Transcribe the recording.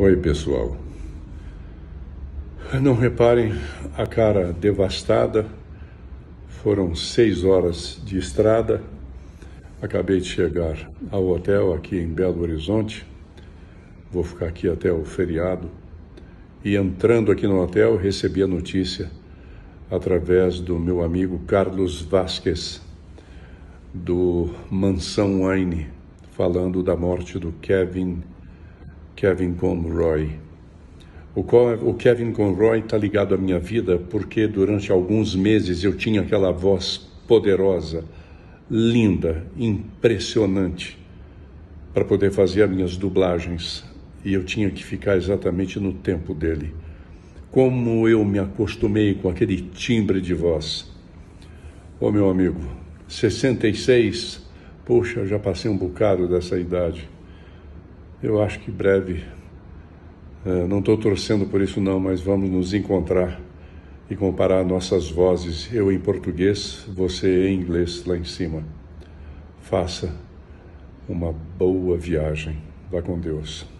Oi, pessoal. Não reparem a cara devastada. Foram seis horas de estrada. Acabei de chegar ao hotel aqui em Belo Horizonte. Vou ficar aqui até o feriado. E entrando aqui no hotel, recebi a notícia através do meu amigo Carlos Vasquez, do Mansão Wine, falando da morte do Kevin Kevin Conroy. O, o Kevin Conroy está ligado à minha vida porque durante alguns meses eu tinha aquela voz poderosa, linda, impressionante para poder fazer as minhas dublagens e eu tinha que ficar exatamente no tempo dele. Como eu me acostumei com aquele timbre de voz. Ô oh, meu amigo, 66, poxa, já passei um bocado dessa idade. Eu acho que breve, é, não estou torcendo por isso não, mas vamos nos encontrar e comparar nossas vozes, eu em português, você em inglês lá em cima. Faça uma boa viagem. Vá com Deus.